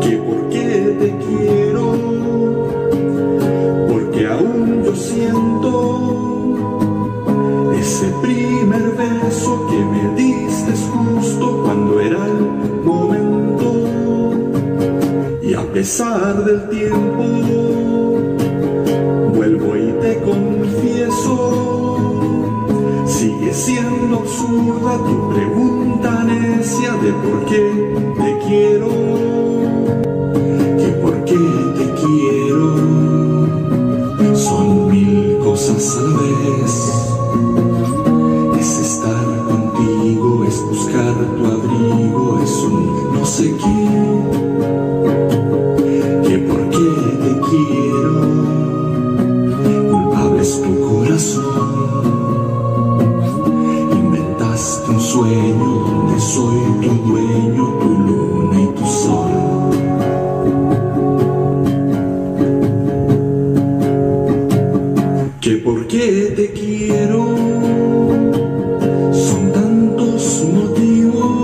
que por qué te quiero, porque aún yo siento ese primer beso que me diste justo cuando era el momento. Y a pesar del tiempo siendo absurda tu pregunta necia de por qué te quiero que por qué te quiero son mil cosas a la vez. Es estar contigo, es buscar tu abrigo, es un no sé qué. Que por qué donde soy tu dueño, tu luna y tu sol. Que por qué te quiero son tantos motivos.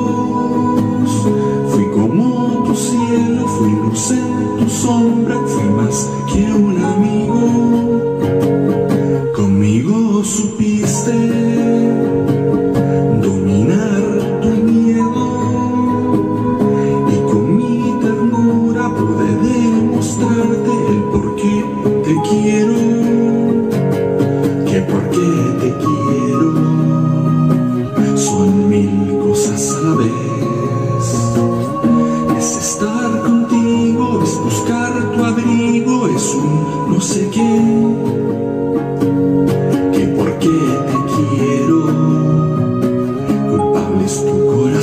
Fui como tu cielo, fui luz en tu sombra.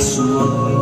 sua